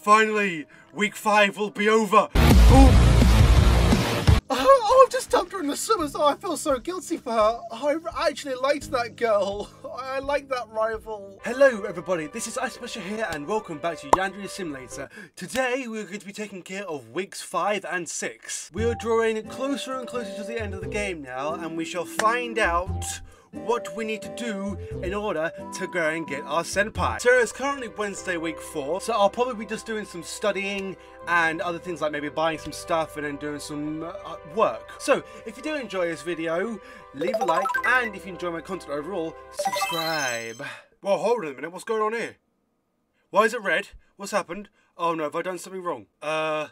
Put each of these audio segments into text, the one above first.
Finally, week five will be over. Oh, Oh, I've just dumped her in the sewers. Oh, I feel so guilty for her. I actually liked that girl. I like that rival. Hello everybody, this is Eyesmasher here and welcome back to Yandere Simulator. Today we're going to be taking care of weeks 5 and 6. We are drawing closer and closer to the end of the game now and we shall find out what we need to do in order to go and get our senpai. So it's currently Wednesday week 4, so I'll probably be just doing some studying and other things like maybe buying some stuff and then doing some uh, work. So if you do enjoy this video, leave a like and if you enjoy my content overall, subscribe. Well, hold on a minute, what's going on here? Why is it red? What's happened? Oh no, have I done something wrong? Uh...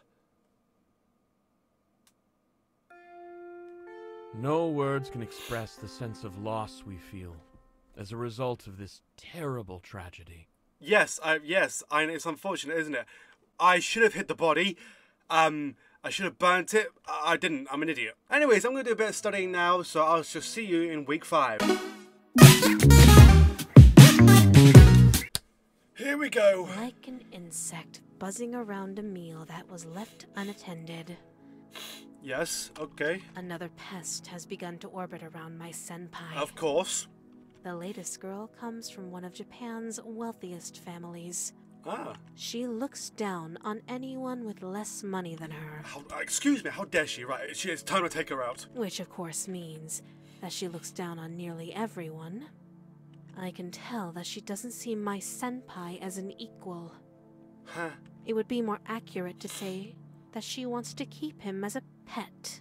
No words can express the sense of loss we feel as a result of this terrible tragedy. Yes, I yes, I it's unfortunate, isn't it? I should have hit the body. Um, I should have burnt it. I I didn't. I'm an idiot. Anyways, I'm gonna do a bit of studying now, so I'll just see you in week five. Here we go. Like an insect buzzing around a meal that was left unattended, Yes, okay. another pest has begun to orbit around my senpai. Of course. The latest girl comes from one of Japan's wealthiest families. Ah, She looks down on anyone with less money than her, how, uh, excuse me. How dare she? Right, she, it's time to take her out. which of course means that she looks down on nearly everyone. I can tell that she doesn't see my senpai as an equal. Huh? It would be more accurate to say that she wants to keep him as a pet.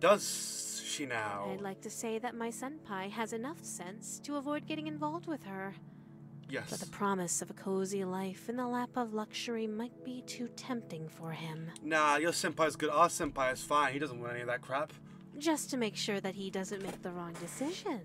Does she now? I'd like to say that my senpai has enough sense to avoid getting involved with her, Yes. but the promise of a cozy life in the lap of luxury might be too tempting for him. Nah, your senpai's good. Our senpai is fine. He doesn't want any of that crap. Just to make sure that he doesn't make the wrong decision,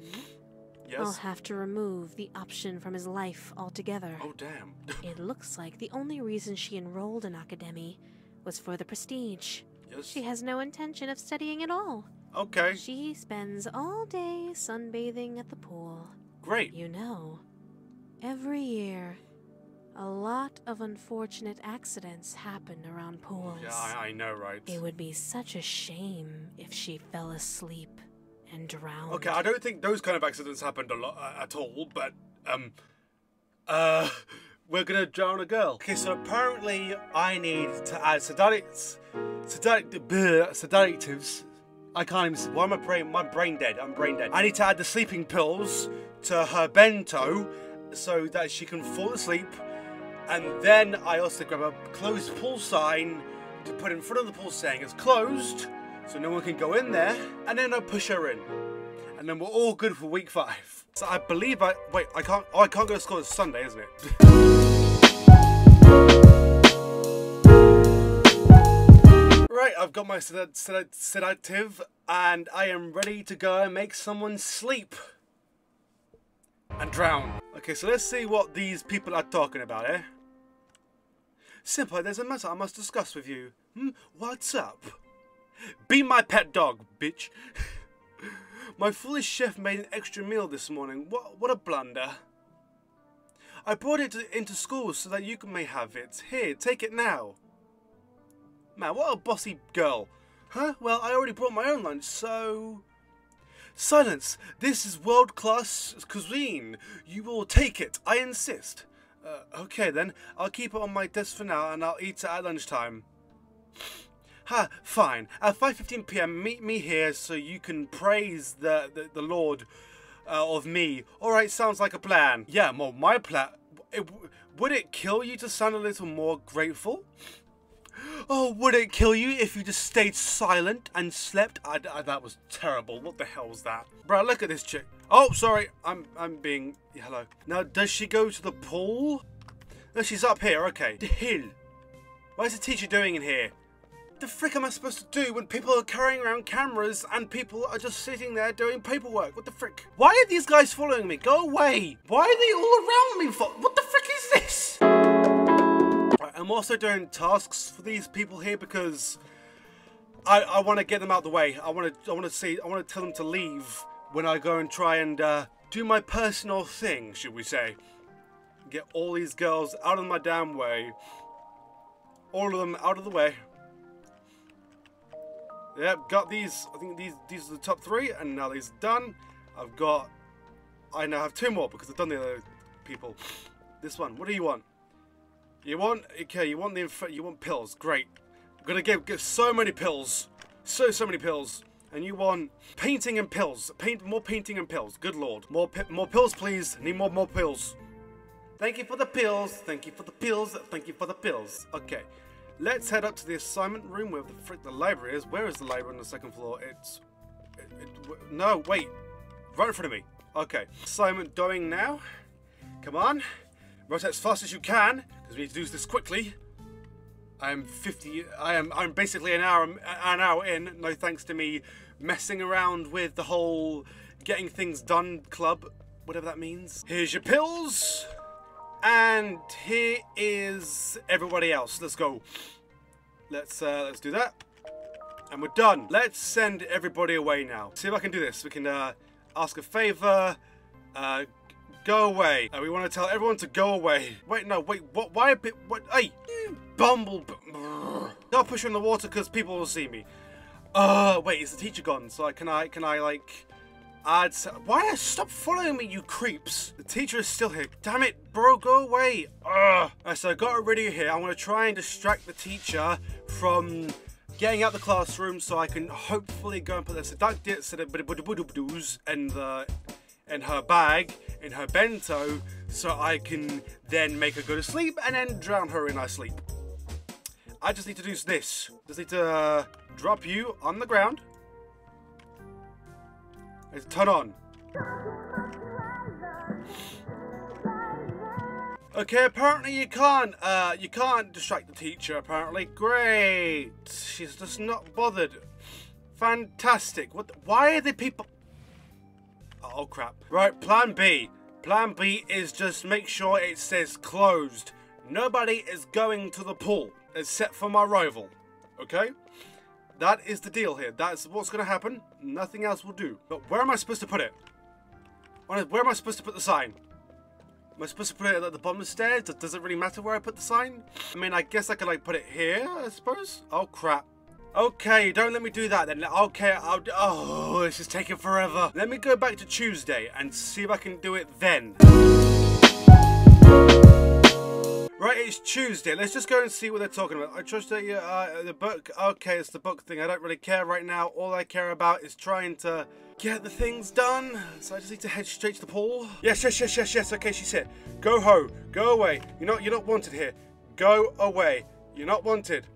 Yes. I'll have to remove the option from his life altogether. Oh damn. It looks like the only reason she enrolled in Academy was for the prestige. yes. She has no intention of studying at all. Okay. She spends all day sunbathing at the pool. Great. You know, every year, a lot of unfortunate accidents happen around pools. Yeah, I, I know, right? It would be such a shame if she fell asleep and drowned. Okay, I don't think those kind of accidents happened a lot uh, at all, but um, uh, we're gonna drown a girl. Okay, so apparently I need to add sedatives, sedative, sedatives. I can't even. Why am I brain? My brain dead. I'm brain dead. I need to add the sleeping pills to her bento so that she can fall asleep. And then I also grab a closed pool sign to put in front of the pool saying it's closed, so no one can go in there. And then I push her in and then we're all good for week five. So I believe I wait. I can't. Oh, I can't go to school. It's Sunday, isn't it? right. I've got my sed- sed- sedative, and I am ready to go and make someone sleep and drown. Okay, so let's see what these people are talking about, eh? Senpai, there's a matter I must discuss with you. Hmm? What's up? Be my pet dog, bitch. My foolish chef made an extra meal this morning. What, what a blunder. I brought it to, into school so that you may have it. Here, take it now. Man, what a bossy girl. Huh? Well, I already brought my own lunch, so... Silence! This is world-class cuisine. You will take it, I insist. Uh, okay then, I'll keep it on my desk for now and I'll eat it at lunchtime. Ha, fine. At 5:15 p.m., meet me here so you can praise the the, the Lord uh, of me. All right, sounds like a plan. Yeah, well, my plan. Would it kill you to sound a little more grateful? Oh, would it kill you if you just stayed silent and slept? I, I- that was terrible. What the hell was that, bro? Look at this chick. Oh, sorry. I'm I'm being hello. Now, does she go to the pool? No, she's up here. Okay. The hill. What is the teacher doing in here? The frick am I supposed to do when people are carrying around cameras and people are just sitting there doing paperwork? What the frick? Why are these guys following me? Go away! Why are they all around me? For what the frick is this? Right, I'm also doing tasks for these people here because I, I want to get them out of the way. I want to I want to see I want to tell them to leave when I go and try and uh, do my personal thing, should we say? Get all these girls out of my damn way. all of them out of the way. Yep, got these. I think these these are the top three, and now these are done. I've got. I now have two more because I've done the other people. This one. What do you want? You want okay? You want the you want pills? Great. I'm gonna give give so many pills, so so many pills. And you want painting and pills. Paint more painting and pills. Good lord. More pi- more pills, please. Need more more pills. Thank you for the pills. Thank you for the pills. Thank you for the pills. Okay. Let's head up to the assignment room where the frick the library is. Where is the library on the second floor? It's. It, it, no, wait. Right in front of me. Okay. Assignment going now. Come on. Rotate as fast as you can, because we need to do this quickly. I'm 50. I am. I'm basically an hour. An hour in. No thanks to me messing around with the whole getting things done club, whatever that means. Here's your pills, and here is everybody else. Let's go. Let's uh, let's do that, and we're done. Let's send everybody away now. See if I can do this. We can uh, ask a favor. Uh, Go away. Uh, we want to tell everyone to go away. Wait, no, wait, what? Why a bit? What? Hey, bumble. Don't push in the water because people will see me. Uh, wait, is the teacher gone? So I, can I, can I like, s- Why? Stop following me, you creeps. The teacher is still here. Damn it, bro, go away. Ugh. Alright, so I got a radio here. I'm gonna try and distract the teacher from getting out the classroom so I can hopefully go and put the seductive and the in her bag, in her bento, so I can then make her go to sleep and then drown her in her sleep. I just need to do this. Just need to uh, drop you on the ground. Let's turn on. Okay, apparently you can't. Uh, you can't distract the teacher. Apparently, great. She's just not bothered. Fantastic. What? The, why are the people? Oh crap. Right, plan B. Plan B is just make sure it says closed. Nobody is going to the pool except for my rival. Okay? That is the deal here. That's what's going to happen. Nothing else will do. But where am I supposed to put it? Where am I supposed to put the sign? Am I supposed to put it at the bottom of the stairs? Does- it really matter where I put the sign? I mean, I guess I could like put it here, I suppose. Oh crap. Okay, don't let me do that then. Okay, I'll. Oh, this is taking forever. Let me go back to Tuesday and see if I can do it then. Right, it's Tuesday. Let's just go and see what they're talking about. I trust that you, uh, the book. Okay, it's the book thing. I don't really care right now. All I care about is trying to get the things done. So I just need to head straight to the pool. Yes, yes, yes, yes, yes. Okay, she's here. Go ho. Go away. You're not. You're not wanted here. Go away. You're not wanted.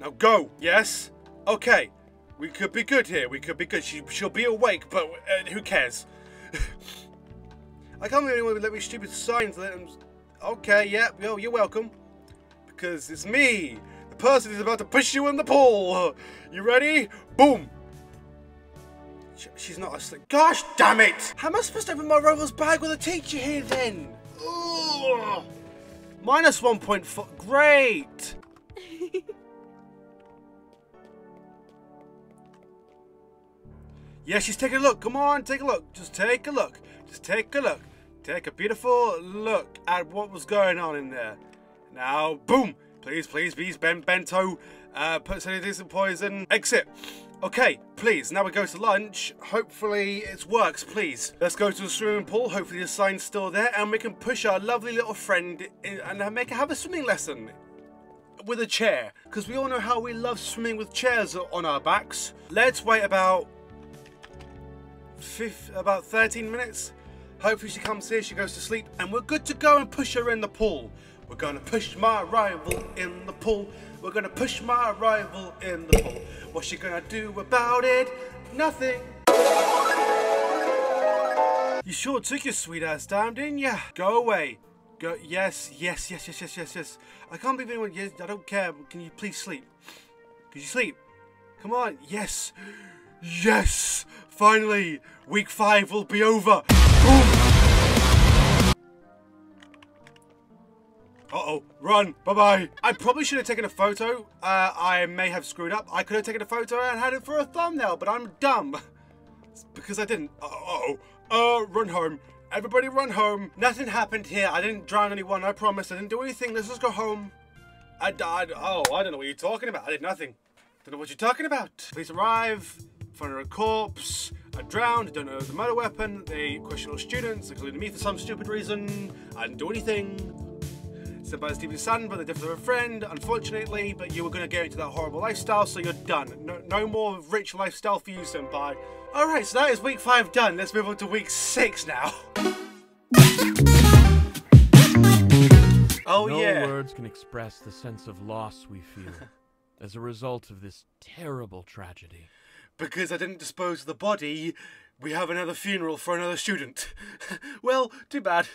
Now go. Yes. Okay. We could be good here. We could be good. She, she'll be awake, but uh, who cares? I can't believe anyone would let me stupid signs. Let them. Okay. Yeah. Yo, you're welcome. Because it's me, the person who's about to push you in the pool. You ready? Boom. She's not asleep. Gosh damn it! How am I supposed to open my rival's bag with a teacher here then? Ugh. Minus 1.4. Great! Yeah, she's taking a look. Come on, take a look. Just take a look. Just take a look. Take a beautiful look at what was going on in there. Now, boom! Please, please, please, Ben Bento. Uh, put some decent poison. Exit. Okay, please. Now we go to lunch. Hopefully it works, please. Let's go to the swimming pool. Hopefully the sign's still there, and we can push our lovely little friend and make her have a swimming lesson with a chair. Because we all know how we love swimming with chairs on our backs. Let's wait about fif- about 13 minutes. Hopefully she comes here, she goes to sleep, and we're good to go and push her in the pool. We're gonna push my rival in the pool. We're gonna push my rival in the pool. What's she gonna do about it? Nothing. You sure took your sweet ass down, didn't ya? Go away. Go. Yes, yes, yes, yes, yes, yes, yes. I can't believe anyone. Yes, I don't care. Can you please sleep? Could you sleep? Come on. Yes. Yes! Finally! Week 5 will be over! Uh-oh. Run! Bye-bye! I probably should have taken a photo. Uh, I may have screwed up. I could have taken a photo and had it for a thumbnail, but I'm dumb. It's because I didn't. Uh-oh. Uh, run home. Everybody run home. Nothing happened here. I didn't drown anyone. I promise. I didn't do anything. Let's just go home. I died. Oh, I don't know what you're talking about. I did nothing. Don't know what you're talking about. Police arrive, find a corpse. I drowned. I Don't know the murder weapon. They question all students, including me, for some stupid reason. I didn't do anything. Said by Stephen Sutton, but the death of a friend, unfortunately. But you were going to get into that horrible lifestyle, so you're done. No, no more rich lifestyle for you, senpai. All right, so that is week five done. Let's move on to week six now. Oh yeah. no yeah. words can express the sense of loss we feel as a result of this terrible tragedy. Because I didn't dispose of the body, we have another funeral for another student. well, too bad.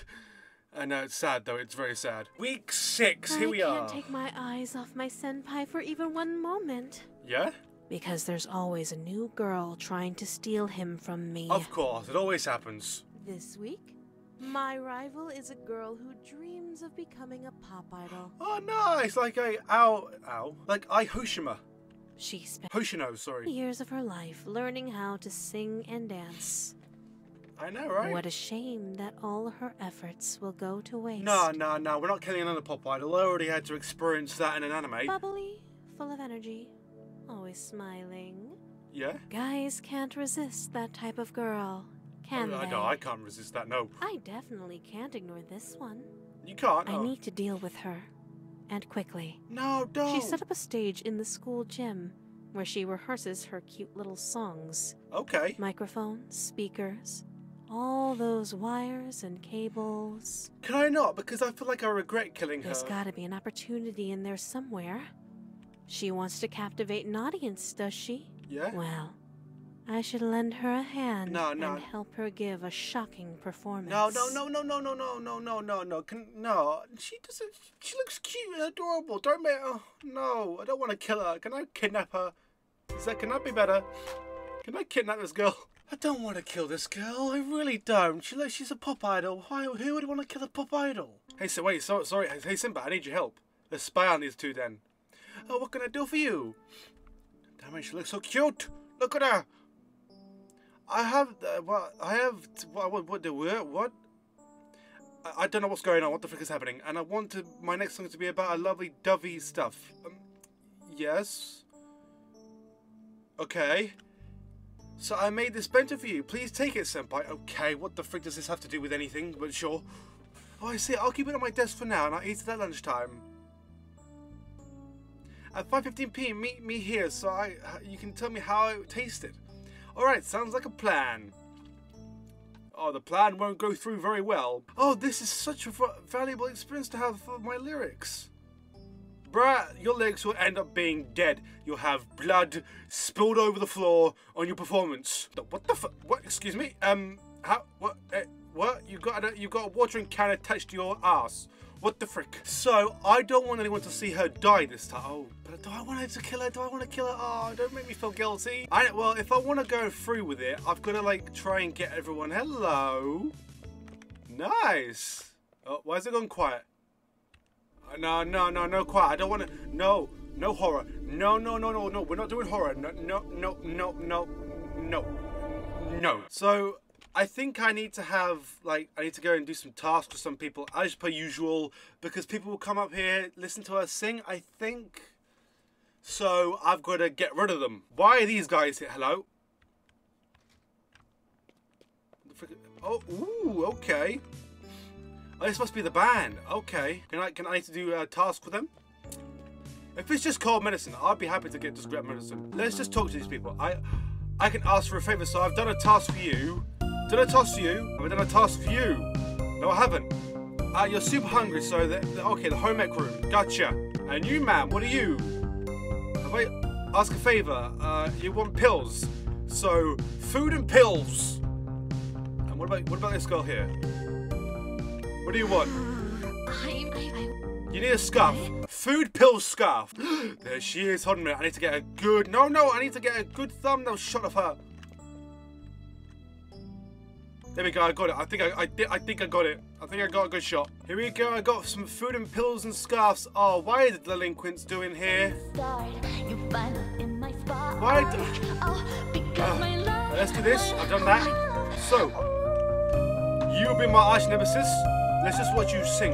I know it's sad though, it's very sad. Week six, here we are. I can't take my eyes off my senpai for even one moment. Yeah? Because there's always a new girl trying to steal him from me. Of course, it always happens. This week, my rival is a girl who dreams of becoming a pop idol. Oh nice, like a ow ow. Like Ai Hoshima. She spent oh, Hoshino, sorry. years of her life learning how to sing and dance. I know, right? What a shame that all her efforts will go to waste. No, no, no, we're not killing another pop idol. I already had to experience that in an anime. Bubbly, full of energy, always smiling. Yeah? Guys can't resist that type of girl, can I they? know, I can't resist that, no. I definitely can't ignore this one. You can't. I no. need to deal with her. And quickly. No, don't. She set up a stage in the school gym where she rehearses her cute little songs. Okay. Microphones, speakers, all those wires and cables. Can I not? Because I feel like I regret killing her. There's gotta be an opportunity in there somewhere. She wants to captivate an audience, does she? Yeah? Well, I should lend her a hand No, no. and help her give a shocking performance. No, no, no, no, no, no, no, no, no, no, no. Can no. She doesn't. She looks cute and adorable. Don't make. Oh, no, I don't want to kill her. Can I kidnap her? Is that? Can that be better? Can I kidnap this girl? I don't want to kill this girl. I really don't. She looks. She's a pop idol. Why? Who would want to kill a pop idol? Hey, so wait. So, sorry. Hey, Simba. I need your help. Let's spy on these two then. Oh, what can I do for you? Damn it, she looks so cute. Look at her. I have, uh, what, I have, what, what, what, word, what? I, I don't know what's going on, what the frick is happening, and I want to, my next song to be about a lovely dovey stuff. Um, yes? Okay. So I made this bento for you, please take it, senpai. Okay, what the frick does this have to do with anything, but sure. Oh, I see, I'll keep it on my desk for now, and I'll eat it at lunchtime. At 5.15pm, meet me here, so I, you can tell me how it tasted. Alright, sounds like a plan. Oh, the plan won't go through very well. Oh, this is such a valuable experience to have for my lyrics. Bruh, your legs will end up being dead. You'll have blood spilled over the floor on your performance. What the fu- What? Excuse me? Um, how? What? Uh, what? You got a, you got a watering can attached to your ass. What the frick? So, I don't want anyone to see her die this time. Oh, but do I want to kill her? Do I want to kill her? Oh, don't make me feel guilty. I Well, if I want to go through with it, I've got to, like, try and get everyone. Hello. Nice. Oh, why is it gone quiet? Uh, No, no, no, no quiet. I don't want to. No, no horror. No, no, no, no, no. We're not doing horror. No, no, no, no, no, no, no. So I think I need to have like I need to go and do some tasks with some people as per usual because people will come up here listen to us sing. I think. So I've got to get rid of them. Why are these guys here? Hello. Oh, ooh, okay. Oh, this must be the band. Okay. Can I can I need to do a task with them? If it's just cold medicine, I'd be happy to get just grab medicine. Let's just talk to these people. I I can ask for a favor. So I've done a task for you. Done a task for you. Have I done a task for you? No, I haven't. Uh, you're super hungry, so the, the, okay, the home ec room. Gotcha. And you, ma'am, what are you? Have I ask a favor? Uh, you want pills? So food and pills. And what about what about this girl here? What do you want? I, I, I, You need a scarf. Food pill scarf. there she is. Hold on a minute. I need to get a good. No, no. I need to get a good thumbnail shot of her. There we go. I got it. I think I, I, I think I got it. I think I got a good shot. Here we go. I got some food and pills and scarves. Oh, why are the delinquents doing here? Why do- love. Uh, let's do this. I've done that. So, you'll be my arch nemesis. Let's just watch you sing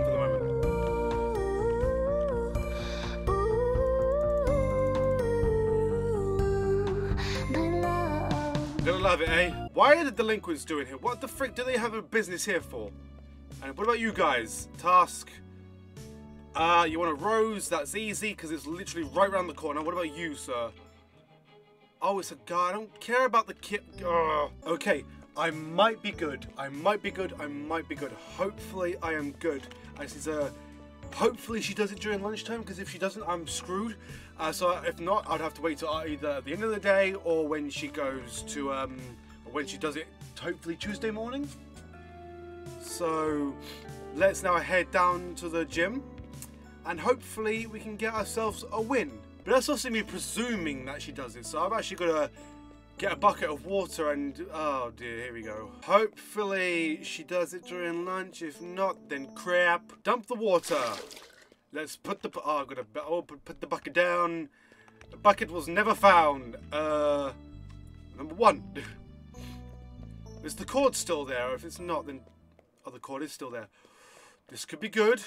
Why are the delinquents doing here? What the frick do they have a business here for? And what about you guys? Task. Uh, you want a rose? That's easy because it's literally right around the corner. What about you, sir? Oh, it's a guy. I don't care about the kid. Uh, okay, I might be good. I might be good. I might be good. Hopefully, I am good. I just need. Hopefully, she does it during lunchtime because if she doesn't, I'm screwed. Uh, so if not, I'd have to wait till either the end of the day or when she goes to um, when she does it. Hopefully Tuesday morning. So let's now head down to the gym and hopefully we can get ourselves a win. But that's also me presuming that she does it. So I've actually got to get a bucket of water and oh dear, here we go. Hopefully she does it during lunch. If not, then crap. Dump the water. Let's put the oh, I've got to oh, put the bucket down. The bucket was never found. Uh, number one. Is the cord still there? Or if it's not, then oh, the cord is still there. This could be good.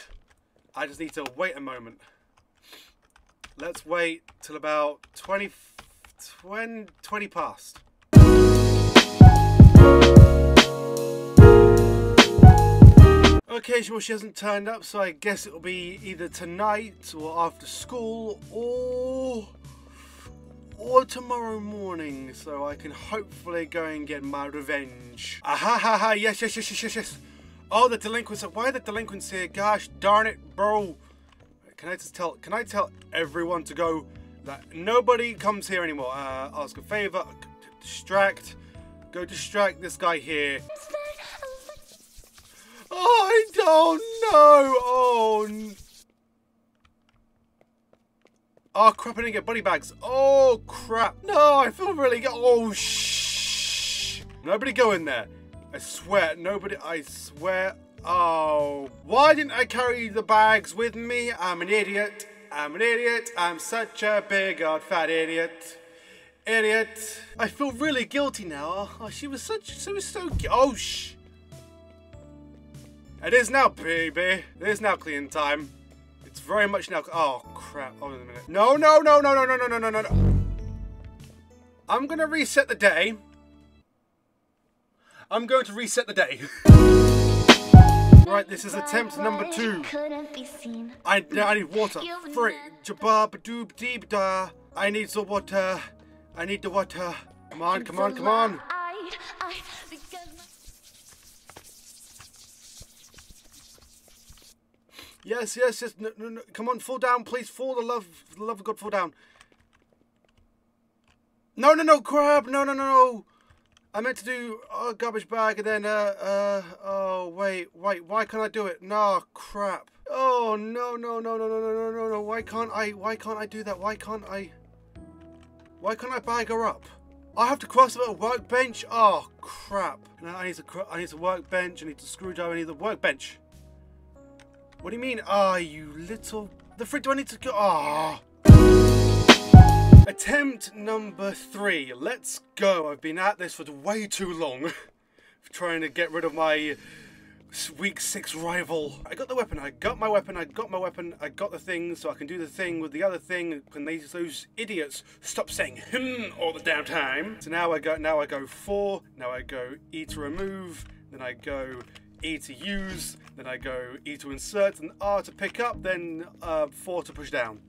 I just need to wait a moment. Let's wait till about 20, 20, 20 past. Okay, well she hasn't turned up, so I guess it'll be either tonight or after school or or tomorrow morning, so I can hopefully go and get my revenge. Ah ha ha ha! Yes, yes, yes, yes, yes, yes. Oh, the delinquents! Why are the delinquents here? Gosh darn it, bro! Can I just tell? Can I tell everyone to go? That nobody comes here anymore. Uh, ask a favor. Distract. Go distract this guy here. Oh, I don't know. Oh. Oh crap! I didn't get body bags. Oh crap! No, I feel really good. Oh shh! Nobody go in there. I swear, nobody. I swear. Oh, why didn't I carry the bags with me? I'm an idiot. I'm an idiot. I'm such a big old fat idiot. Idiot. I feel really guilty now. Oh, she was such. She was so. Oh shh. It is now, baby. It is now clean time. Very much now. Oh crap! Hold on a minute. No, no, no, no, no, no, no, no, no, no, no. I'm gonna reset the day. I'm going to reset the day. right, this is attempt number two. Couldn't be seen. I, I need water. Frick. Jabba doob deep da. I need some water. I need the water. Come on, come on, come on. I, I, because my- Yes, yes, yes. No, no, no. Come on, fall down, please. Fall the love, the love of God, fall down. No, no, no, crap. No, no, no, no. I meant to do a garbage bag and then, uh, uh, oh, wait, wait. Why can't I do it? No, crap. Oh, no, no, no, no, no, no, no, no. Why can't I, why can't I do that? Why can't I, why can't I bag her up? I have to cross a workbench? Oh, crap. No, I need to, I need a workbench. I need a screwdriver. I need a workbench. What do you mean, ah, you little... The frick do I need to go... Ah. Attempt number three. Let's go. I've been at this for way too long. Trying to get rid of my week six rival. I got the weapon. I got my weapon. I got my weapon. I got the thing so I can do the thing with the other thing. Can they, those idiots stop saying hmm all the damn time? So now I go, now I go four. Now I go E to remove. Then I go E to use, then I go E to insert, and R to pick up, then uh, 4 to push down.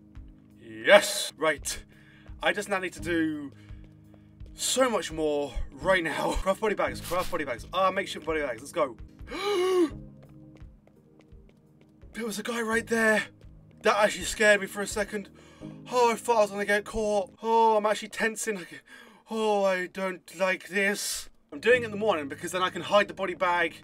Yes! Right. I just now need to do so much more right now. Craft body bags, craft body bags. Ah, makeshift body bags, let's go. there was a guy right there. That actually scared me for a second. Oh, I thought I was gonna get caught. Oh, I'm actually tensing. Oh, I don't like this. I'm doing it in the morning because then I can hide the body bag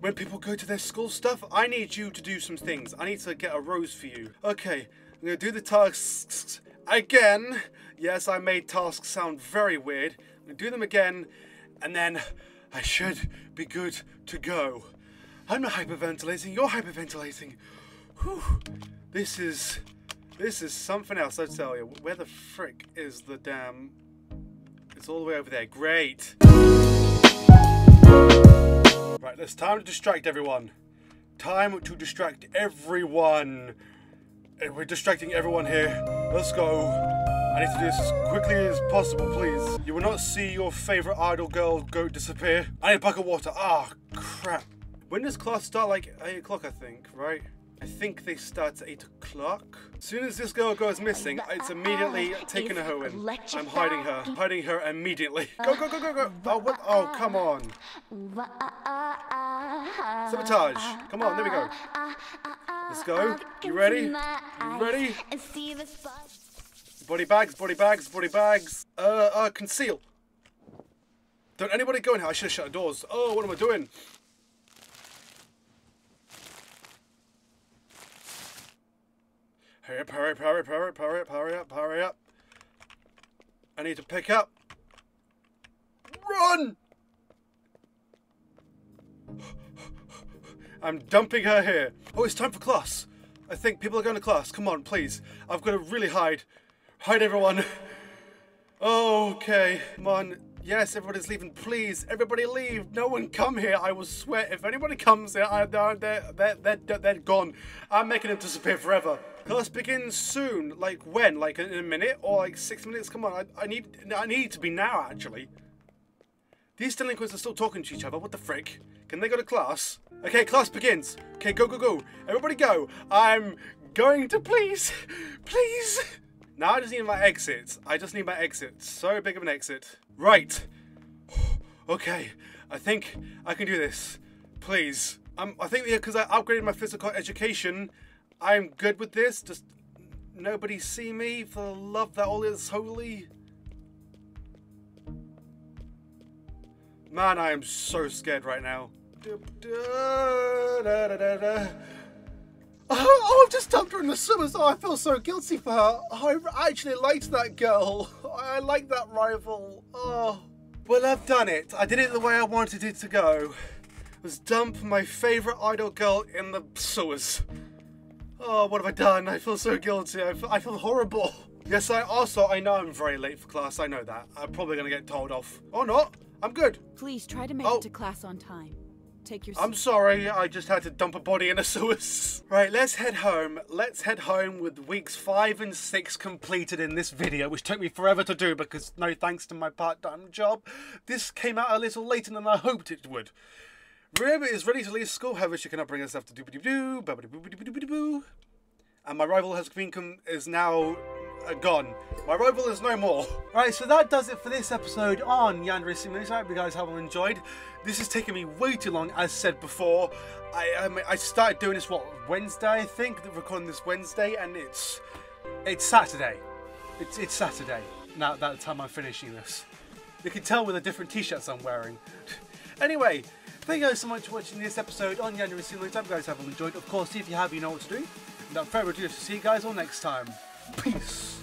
when people go to their school stuff, I need you to do some things. I need to get a rose for you. Okay, I'm gonna do the tasks again. Yes, I made tasks sound very weird. I'm gonna do them again, and then I should be good to go. I'm not hyperventilating, you're hyperventilating. Whew. This is this is something else, I tell you. Where the frick is the damn it's all the way over there. Great. Right, it's time to distract everyone. Time to distract everyone. Eh, We're distracting everyone here. Let's go. I need to do this as quickly as possible, please. You will not see your favorite idol girl goat disappear. I need a bucket of water. Ah, crap. When does class start? Like 8 o'clock, I think, right? I think they start at 8 o'clock. As soon as this girl goes missing, it's immediately taking her home. I'm hiding her. Hiding her immediately. Go, go, go, go, go. Oh, what? Oh, come on. Sabotage. Come on, there we go. Let's go. You ready? You ready? And see the spot. Body bags, body bags, body bags. Uh, uh, conceal. Don't anybody go in here. I should have shut the doors. Oh, what am I doing? Hurry up, hurry up, hurry up, hurry up, hurry up, hurry up, hurry up. I need to pick up. Run! I'm dumping her here. Oh, it's time for class. I think people are going to class. Come on, please. I've got to really hide. Hide, everyone. Okay, come on. Yes, everybody's leaving. Please, everybody leave. No one come here. I will swear, if anybody comes here, I, they're, they're, they're, they're, they're gone. I'm making them disappear forever. Class begins soon. Like when? Like in a minute or like six minutes? Come on, I, I need I need to be now, actually. These delinquents are still talking to each other. What the frick? Can they go to class? Okay, class begins. Okay, go, go, go. Everybody go. I'm going to please. Please. Now I just need my exit. I just need my exit. So big of an exit. Right. Okay. I think I can do this. Please. Um, I think because I upgraded my physical education, I'm good with this. Just nobody see me for the love that all is holy. Man, I am so scared right now. Oh, I've just dumped her in the sewers. Oh, I feel so guilty for her. I actually liked that girl. I like that rival. Oh. Well, I've done it. I did it the way I wanted it to go. Was dump my favorite idol girl in the sewers. Oh, what have I done? I feel so guilty. I feel, I feel horrible. Yes, I also I know I'm very late for class. I know that. I'm probably gonna get told off. Oh, or not. I'm good. Please try to make Oh. it to class on time. Take your I'm sorry, I just had to dump a body in a sewers. Right, let's head home. Let's head home with weeks five and six completed in this video, which took me forever to do because no thanks to my part-time job, this came out a little later than I hoped it would. Ryoba is ready to leave school, however, she cannot bring herself to do doo doo doo boo and my rival has been com- is now uh, gone. My rival is no more. Right, so that does it for this episode on Yandere Simulator. I hope you guys have enjoyed. This has taken me way too long, as said before. I I, mean, I started doing this what Wednesday, I think, recording this Wednesday, and it's it's Saturday. It's it's Saturday. Now that time I'm finishing this, you can tell with the different t-shirts I'm wearing. anyway. Thank you guys so much for watching this episode on Yandere hope you guys have enjoyed. Of course, if you have, you know what to do. Without further ado, see you guys all next time. Peace.